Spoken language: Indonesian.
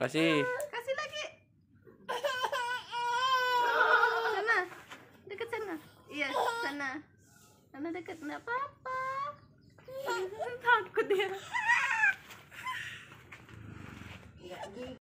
Kasih. Eh, kasih lagi. Sana. deket sana. Iya, sana. Sana deket nggak apa-apa. Takut dia.